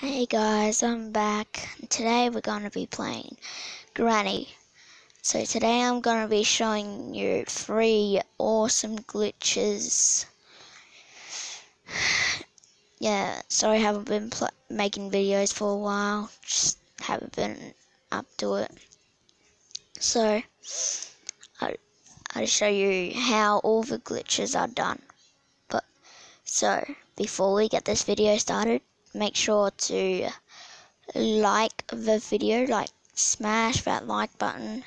Hey guys, I'm back. Today we're going to be playing Granny. So today I'm going to be showing you three awesome glitches. Yeah, sorry I haven't been making videos for a while. Just haven't been up to it. So, I, I'll show you how all the glitches are done. But, so, before we get this video started, make sure to like the video, like smash that like button.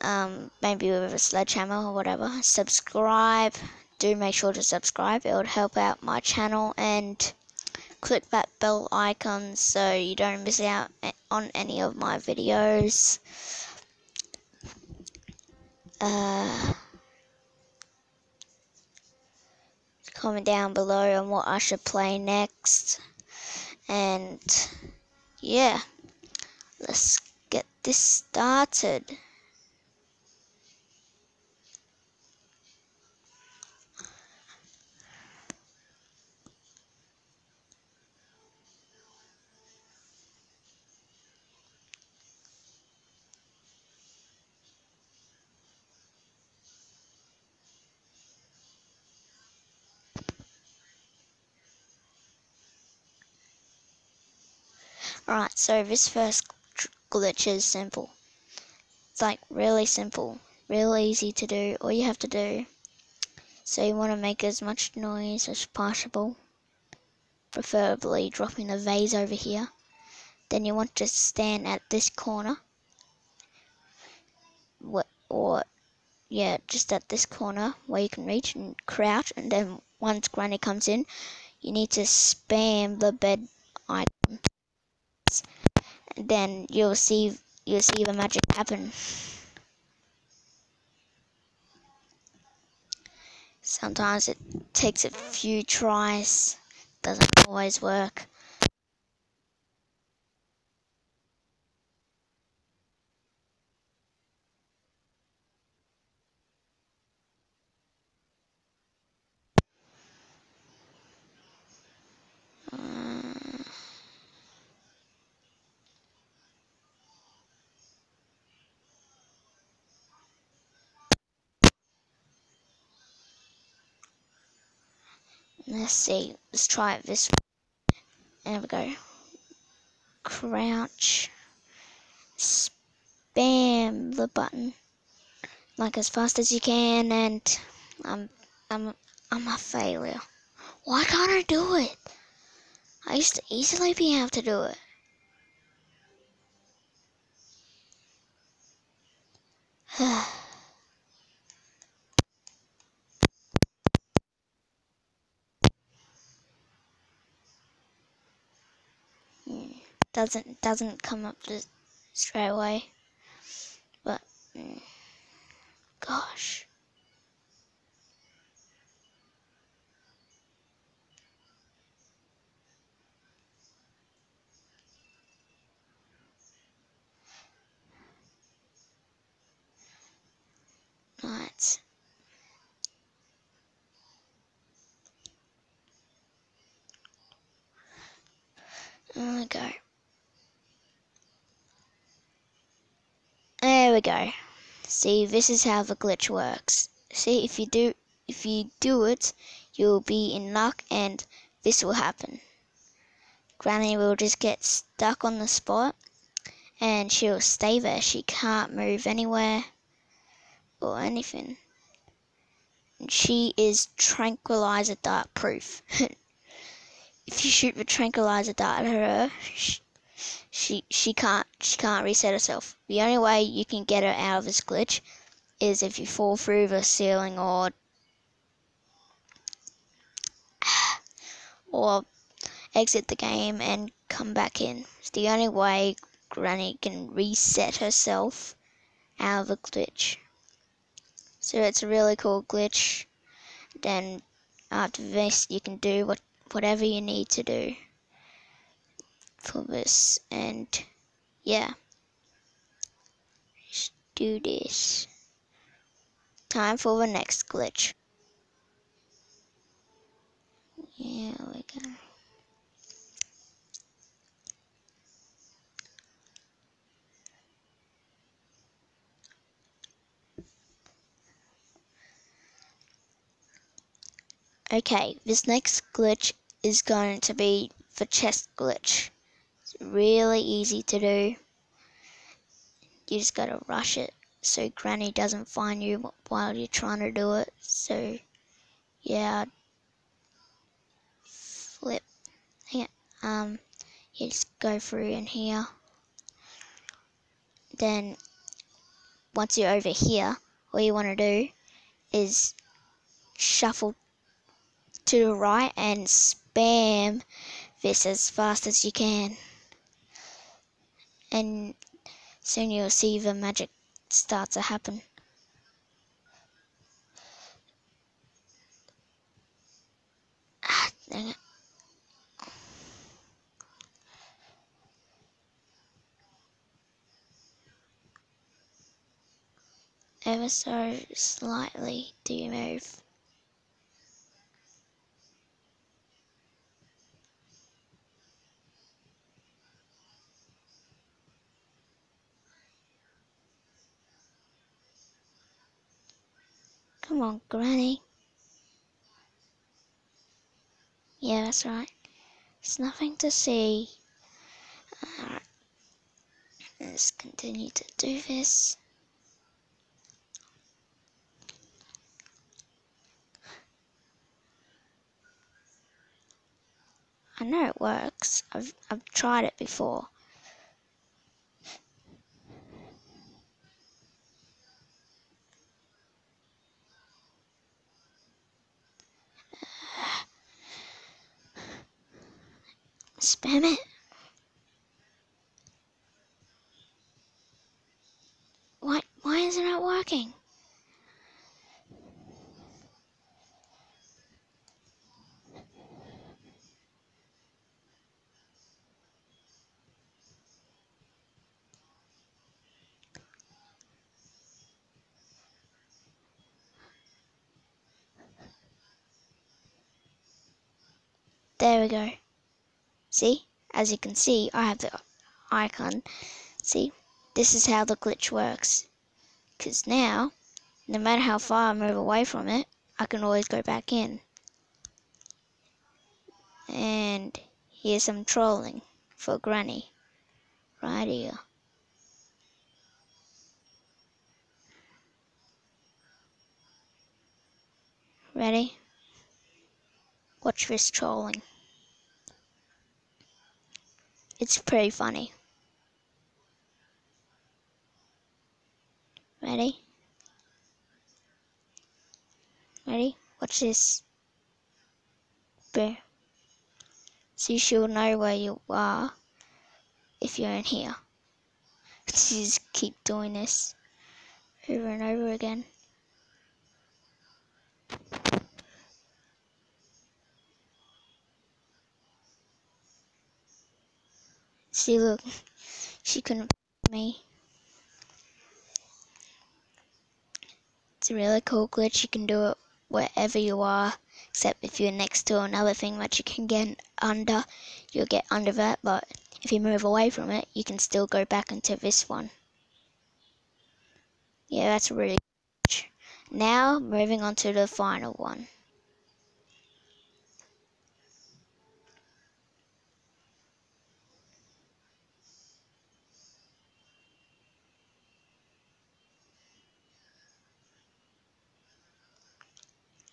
Um, maybe with a sledgehammer or whatever. Subscribe. Do make sure to subscribe. It would help out my channel and click that bell icon so you don't miss out on any of my videos. Uh, comment down below on what I should play next. And yeah, let's get this started. Alright, so this first glitch is simple. It's like really simple, real easy to do. All you have to do, so you want to make as much noise as possible, preferably dropping a vase over here. Then you want to stand at this corner, or yeah, just at this corner where you can reach and crouch. And then once Granny comes in, you need to spam the bed icon then you'll see you'll see the magic happen. Sometimes it takes a few tries, doesn't always work. Let's see. Let's try it this way. There we go. Crouch. Spam the button like as fast as you can, and I'm I'm I'm a failure. Why can't I do it? I used to easily be able to do it. doesn't doesn't come up just straight away. But mm, gosh. Right. There we go. There go. See, this is how the glitch works. See, if you do if you do it, you'll be in luck and this will happen. Granny will just get stuck on the spot and she'll stay there. She can't move anywhere or anything. And she is tranquilizer dart proof. if you shoot the tranquilizer dart at her, she she can't she can't reset herself. The only way you can get her out of this glitch is if you fall through the ceiling or or exit the game and come back in. It's the only way Granny can reset herself out of the glitch. So it's a really cool glitch. Then after this you can do what whatever you need to do for this and yeah let's do this time for the next glitch yeah we go. Okay, this next glitch is going to be the chest glitch. Really easy to do. You just gotta rush it so Granny doesn't find you while you're trying to do it. So, yeah. Flip. Hang. Um, you just go through in here. Then, once you're over here, all you want to do is shuffle to the right and spam this as fast as you can. And soon you'll see the magic start to happen. Ah. Ever so slightly do you move. Come on, Granny. Yeah, that's right. It's nothing to see. Alright. Let's continue to do this. I know it works. I've I've tried it before. Spam it. Why why is it not working? There we go. See, as you can see, I have the icon. See, this is how the glitch works. Because now, no matter how far I move away from it, I can always go back in. And here's some trolling for Granny. Right here. Ready? Watch this trolling. It's pretty funny. Ready? Ready? Watch this. Bear. So she'll know where you are if you're in here. Just keep doing this over and over again. See, look, she couldn't me. It's a really cool glitch. You can do it wherever you are, except if you're next to another thing that you can get under, you'll get under that. But if you move away from it, you can still go back into this one. Yeah, that's really good. Now, moving on to the final one.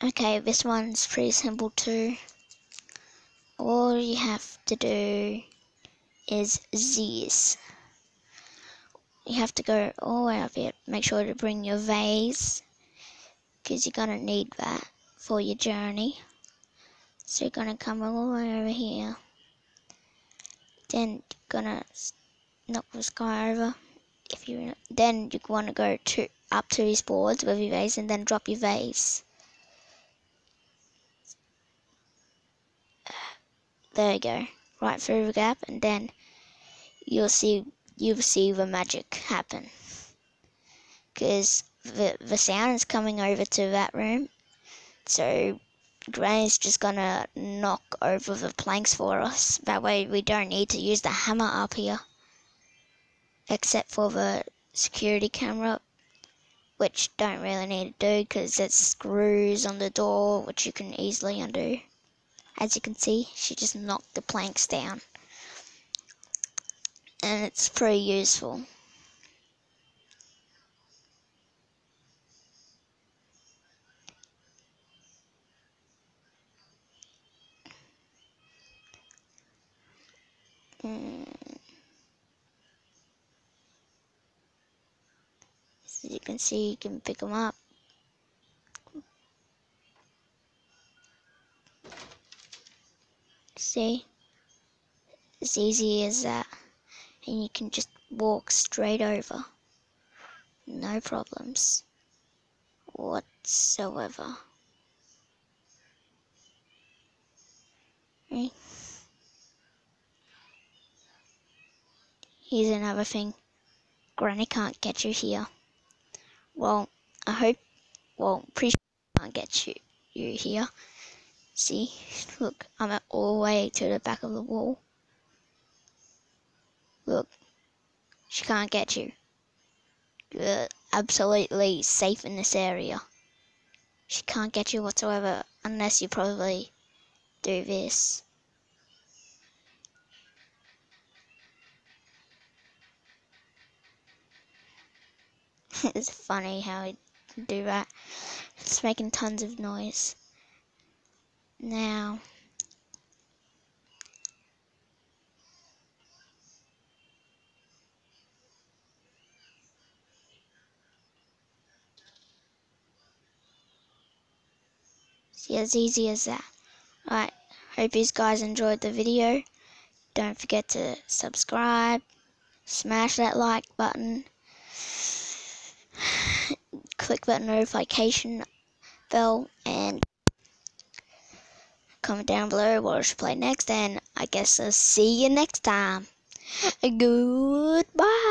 Okay, this one's pretty simple too. All you have to do is this. You have to go all the way up here. Make sure to bring your vase because you're gonna need that for your journey. So you're gonna come all the way over here. Then you're gonna knock this guy over. If you then you want to go to up to his boards with your vase and then drop your vase. There you go. Right through the gap and then you'll see you'll see the magic happen. Because the, the sound is coming over to that room. So Granny's just gonna knock over the planks for us. That way we don't need to use the hammer up here. Except for the security camera which don't really need to do because there's screws on the door which you can easily undo. As you can see, she just knocked the planks down. And it's pretty useful. Mm. As you can see, you can pick them up. See? As easy as that. And you can just walk straight over. No problems whatsoever. Hmm. Here's another thing. Granny can't get you here. Well, I hope, well, pretty sure can't get you, you here. See, look, I'm all the way to the back of the wall. Look, she can't get you. You're absolutely safe in this area. She can't get you whatsoever unless you probably do this. it's funny how I do that. It's making tons of noise. Now, see as easy as that. Alright, hope you guys enjoyed the video. Don't forget to subscribe, smash that like button, click that notification bell, and comment down below what I should play next. And I guess I'll see you next time. Goodbye.